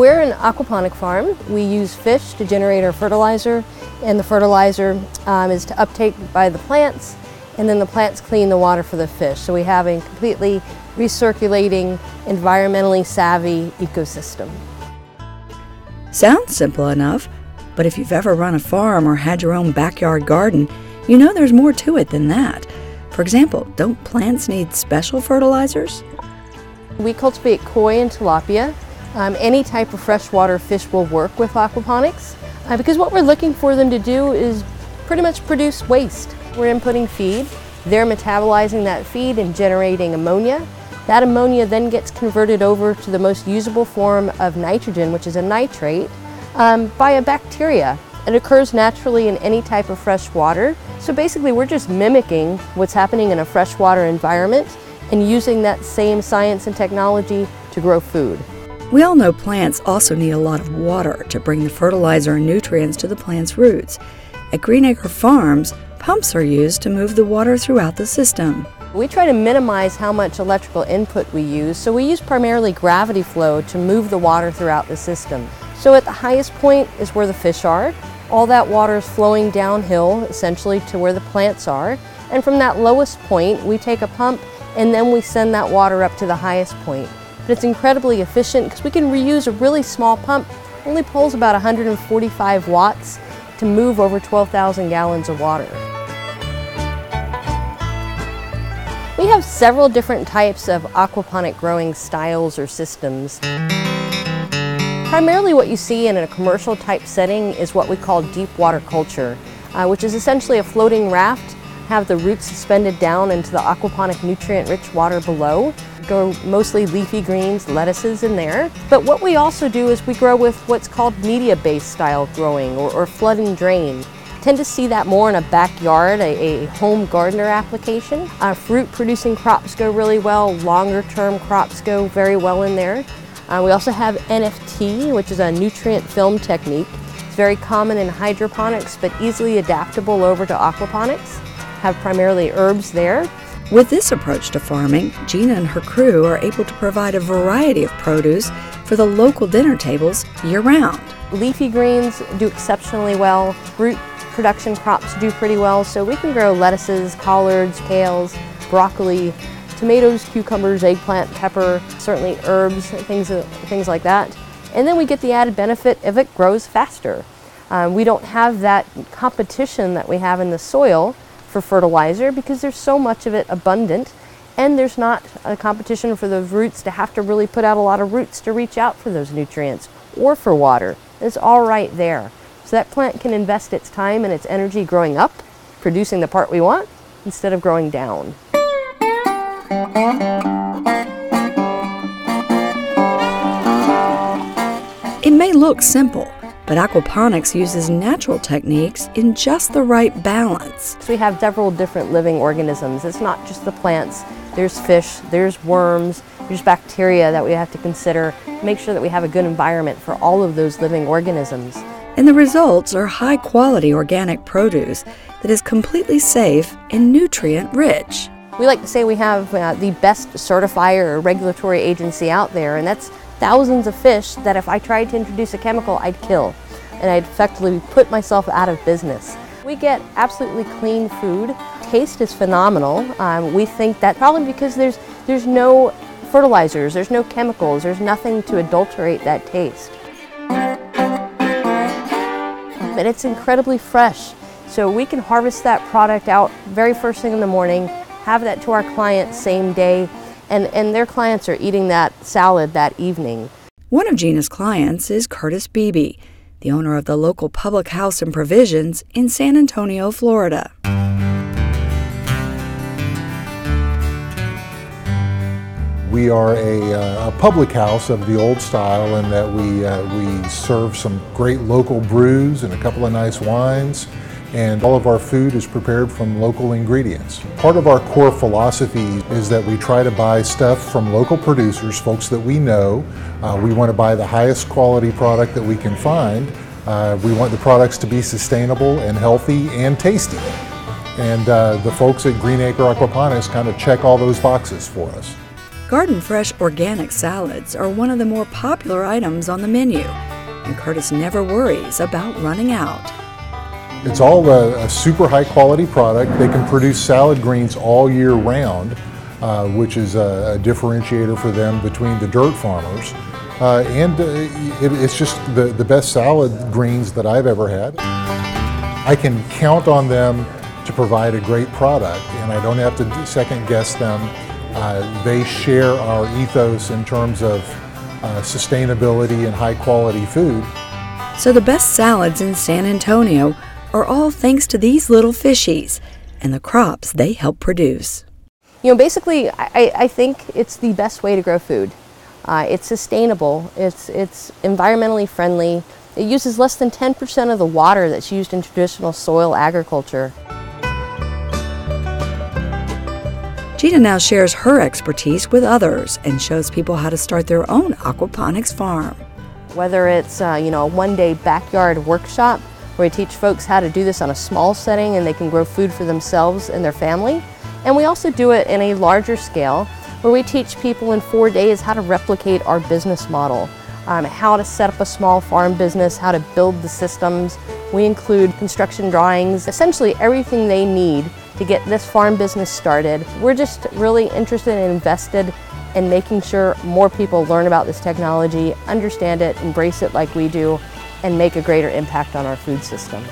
We're an aquaponic farm. We use fish to generate our fertilizer, and the fertilizer um, is to uptake by the plants, and then the plants clean the water for the fish. So we have a completely recirculating, environmentally savvy ecosystem. Sounds simple enough, but if you've ever run a farm or had your own backyard garden, you know there's more to it than that. For example, don't plants need special fertilizers? We cultivate koi and tilapia. Um, any type of freshwater fish will work with aquaponics uh, because what we're looking for them to do is pretty much produce waste. We're inputting feed, they're metabolizing that feed and generating ammonia. That ammonia then gets converted over to the most usable form of nitrogen, which is a nitrate, um, by a bacteria. It occurs naturally in any type of fresh water. So basically we're just mimicking what's happening in a freshwater environment and using that same science and technology to grow food. We all know plants also need a lot of water to bring the fertilizer and nutrients to the plant's roots. At Greenacre Farms, pumps are used to move the water throughout the system. We try to minimize how much electrical input we use, so we use primarily gravity flow to move the water throughout the system. So at the highest point is where the fish are. All that water is flowing downhill, essentially to where the plants are. And from that lowest point, we take a pump and then we send that water up to the highest point. But it's incredibly efficient because we can reuse a really small pump. Only pulls about 145 watts to move over 12,000 gallons of water. We have several different types of aquaponic growing styles or systems. Primarily what you see in a commercial type setting is what we call deep water culture, uh, which is essentially a floating raft, have the roots suspended down into the aquaponic nutrient-rich water below. Grow mostly leafy greens, lettuces in there. But what we also do is we grow with what's called media-based style growing or, or flood and drain tend to see that more in a backyard, a, a home gardener application. Uh, fruit producing crops go really well, longer term crops go very well in there. Uh, we also have NFT, which is a nutrient film technique. It's very common in hydroponics, but easily adaptable over to aquaponics. Have primarily herbs there. With this approach to farming, Gina and her crew are able to provide a variety of produce for the local dinner tables year round. Leafy greens do exceptionally well. Root production crops do pretty well, so we can grow lettuces, collards, kales, broccoli, tomatoes, cucumbers, eggplant, pepper, certainly herbs, things, things like that. And then we get the added benefit if it grows faster. Um, we don't have that competition that we have in the soil for fertilizer because there's so much of it abundant and there's not a competition for the roots to have to really put out a lot of roots to reach out for those nutrients or for water. It's all right there. So that plant can invest its time and its energy growing up, producing the part we want, instead of growing down. It may look simple, but aquaponics uses natural techniques in just the right balance. So we have several different living organisms. It's not just the plants. There's fish, there's worms, there's bacteria that we have to consider. Make sure that we have a good environment for all of those living organisms and the results are high quality organic produce that is completely safe and nutrient rich. We like to say we have uh, the best certifier or regulatory agency out there, and that's thousands of fish that if I tried to introduce a chemical, I'd kill, and I'd effectively put myself out of business. We get absolutely clean food. Taste is phenomenal. Um, we think that probably because there's, there's no fertilizers, there's no chemicals, there's nothing to adulterate that taste and it's incredibly fresh. So we can harvest that product out very first thing in the morning, have that to our clients same day, and, and their clients are eating that salad that evening. One of Gina's clients is Curtis Beebe, the owner of the local public house and provisions in San Antonio, Florida. We are a, uh, a, public house of the old style in that we, uh, we serve some great local brews and a couple of nice wines and all of our food is prepared from local ingredients. Part of our core philosophy is that we try to buy stuff from local producers, folks that we know. Uh, we want to buy the highest quality product that we can find. Uh, we want the products to be sustainable and healthy and tasty. And uh, the folks at Greenacre Aquaponics kind of check all those boxes for us. Garden Fresh organic salads are one of the more popular items on the menu, and Curtis never worries about running out. It's all a, a super high quality product. They can produce salad greens all year round, uh, which is a, a, differentiator for them between the dirt farmers. Uh, and uh, it, it's just the, the best salad greens that I've ever had. I can count on them to provide a great product, and I don't have to second guess them. Uh, they share our ethos in terms of uh, sustainability and high quality food. So, the best salads in San Antonio are all thanks to these little fishies and the crops they help produce. You know, basically, I, I think it's the best way to grow food. Uh, it's sustainable, it's, it's environmentally friendly, it uses less than 10% of the water that's used in traditional soil agriculture. Gina now shares her expertise with others and shows people how to start their own aquaponics farm. Whether it's uh, you know a one-day backyard workshop where we teach folks how to do this on a small setting and they can grow food for themselves and their family, and we also do it in a larger scale where we teach people in four days how to replicate our business model, um, how to set up a small farm business, how to build the systems. We include construction drawings, essentially everything they need to get this farm business started. We're just really interested and invested in making sure more people learn about this technology, understand it, embrace it like we do, and make a greater impact on our food system.